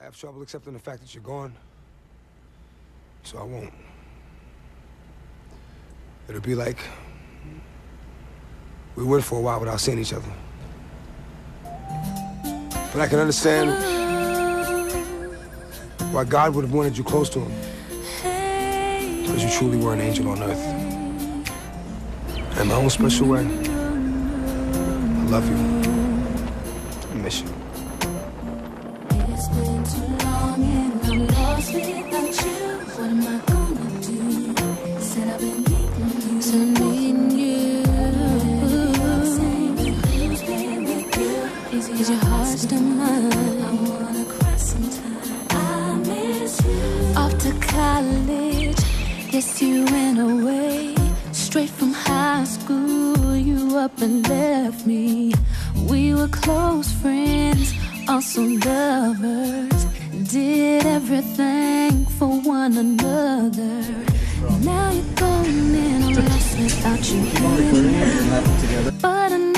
I have trouble accepting the fact that you're gone. So I won't. It'll be like we went for a while without seeing each other. But I can understand why God would have wanted you close to him. Because you truly were an angel on earth. In my own special way, I love you. I've been needing you. So needing you. Is, your heart still mine? I wanna cry sometime. I miss you. Off to college. Yes, you went away. Straight from high school, you up and left me. We were close friends, also lovers. Did everything for one another. Now you're gone and I'm lost without you. But I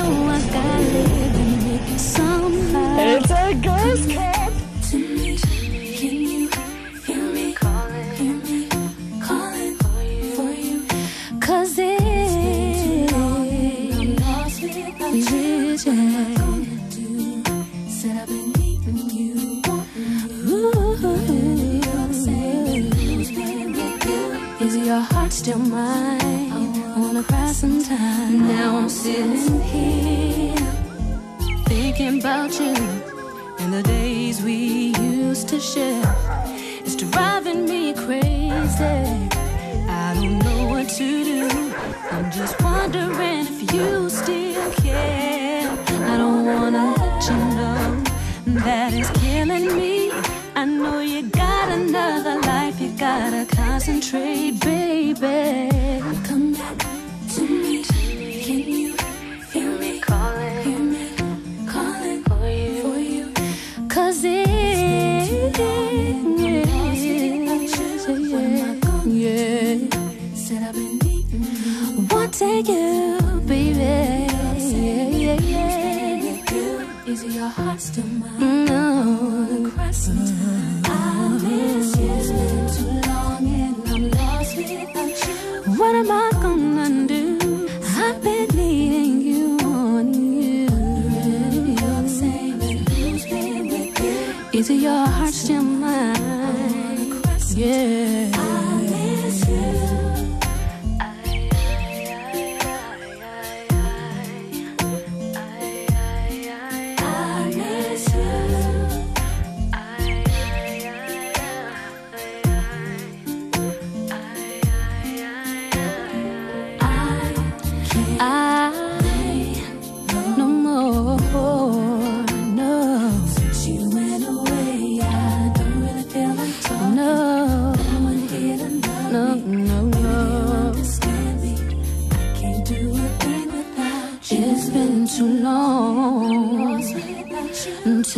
your heart's still mine? I wanna cry sometime. Now I'm sitting here thinking about you and the days we used to share. It's driving me crazy. I don't know what to do. I'm just wondering if you still care. I don't wanna let you know that it's killing me. I know you got another life, you gotta concentrate, baby. Come back to me. Can you hear me calling? Hear me calling for you. For you. Cause it you. Take you, baby. Yeah, yeah, yeah. Is your heart still mine? No. Cry sometime. I miss you. It's been too long and I'm lost without you. What am I gonna do? I've been needing you, wanting you. You're the same. Who's been with you? Is your heart still mine? Yeah.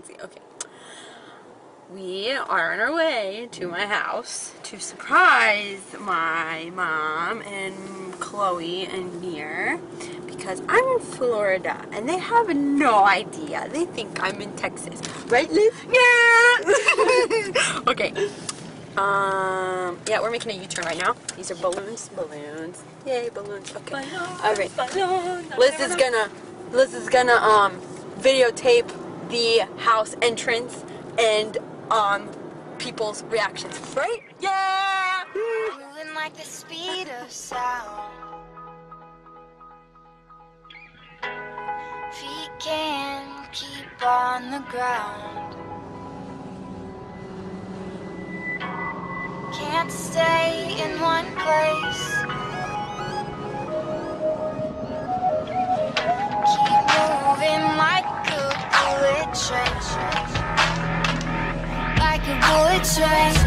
can see. Okay. We are on our way to my house to surprise my mom and Chloe and Mir because I'm in Florida and they have no idea. They think I'm in Texas. Right, Liv? Yeah! okay. Um, yeah, we're making a U-turn right now. These are balloons. Balloons. Yay, balloons. Okay. All right. Liz is gonna, Liz is gonna, um, videotape the house entrance and, um, people's reactions. Right? Yeah! Moving like the speed of sound. Feet can keep on the ground. Can't stay in one place. A